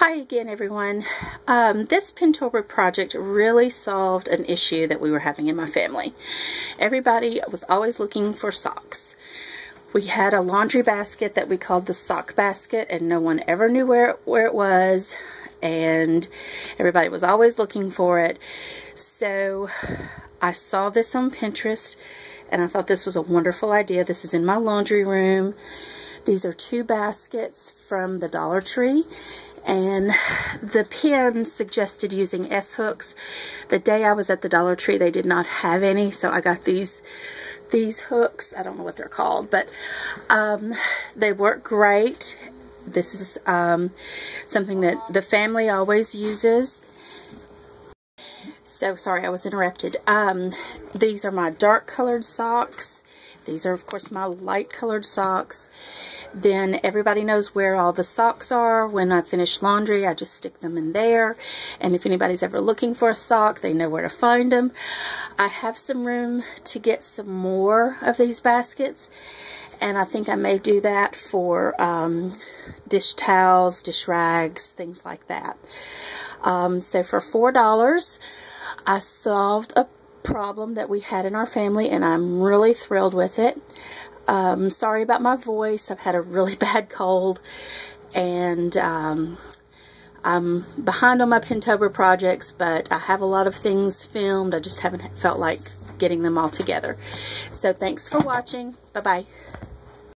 Hi again everyone. Um, this Pintober project really solved an issue that we were having in my family. Everybody was always looking for socks. We had a laundry basket that we called the sock basket and no one ever knew where, where it was and everybody was always looking for it. So I saw this on Pinterest and I thought this was a wonderful idea. This is in my laundry room. These are two baskets from the Dollar Tree and the pin suggested using S-hooks. The day I was at the Dollar Tree, they did not have any, so I got these these hooks. I don't know what they're called, but um, they work great. This is um, something that the family always uses. So, sorry, I was interrupted. Um, these are my dark colored socks. These are, of course, my light colored socks. Then everybody knows where all the socks are. When I finish laundry, I just stick them in there. And if anybody's ever looking for a sock, they know where to find them. I have some room to get some more of these baskets. And I think I may do that for um, dish towels, dish rags, things like that. Um, so for $4, I solved a problem that we had in our family and I'm really thrilled with it. Um, sorry about my voice. I've had a really bad cold and um, I'm behind on my Pintober projects, but I have a lot of things filmed. I just haven't felt like getting them all together. So thanks for watching. Bye-bye.